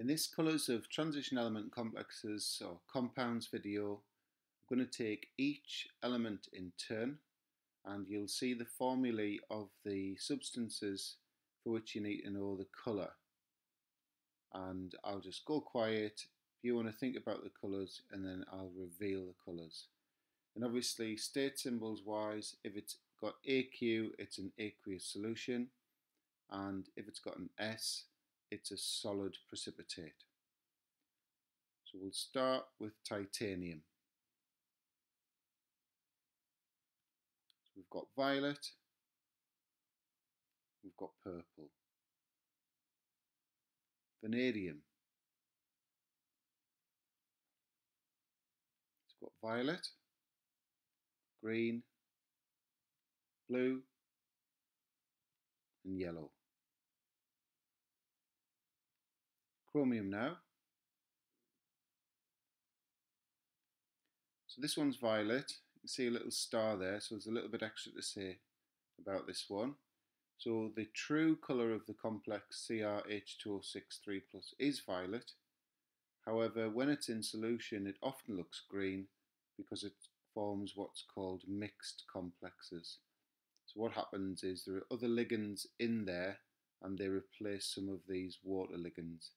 In this Colours of Transition Element Complexes or Compounds video, I'm going to take each element in turn and you'll see the formulae of the substances for which you need to know the colour. And I'll just go quiet if you want to think about the colours and then I'll reveal the colours. And obviously state symbols wise, if it's got AQ, it's an aqueous solution. And if it's got an S, it's a solid precipitate. So we'll start with titanium. So we've got violet, we've got purple. Vanadium. It's got violet, green, blue and yellow. Chromium now. So this one's violet. You can see a little star there, so there's a little bit extra to say about this one. So the true colour of the complex CrH2O6 plus is violet. However, when it's in solution, it often looks green because it forms what's called mixed complexes. So what happens is there are other ligands in there and they replace some of these water ligands.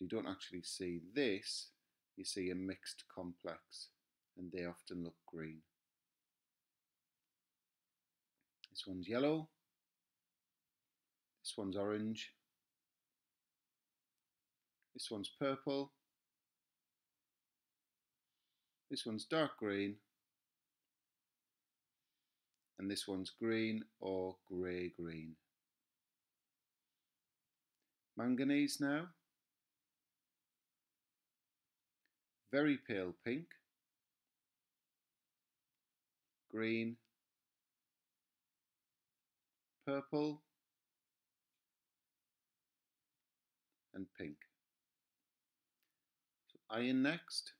So you don't actually see this, you see a mixed complex and they often look green. This one's yellow, this one's orange, this one's purple, this one's dark green, and this one's green or grey green. Manganese now. Very pale pink, green, purple, and pink. So iron next,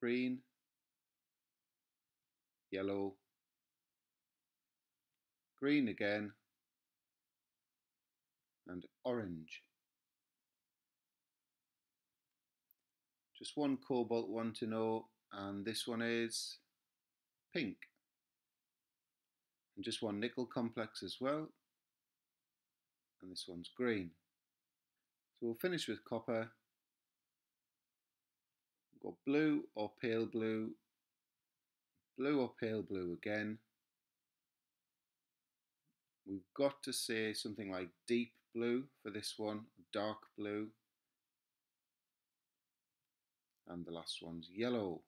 green, yellow, green again, and orange. Just one cobalt one to know, and this one is pink. And just one nickel complex as well, and this one's green. So we'll finish with copper. We've got blue or pale blue, blue or pale blue again. We've got to say something like deep blue for this one, dark blue, and the last one's yellow.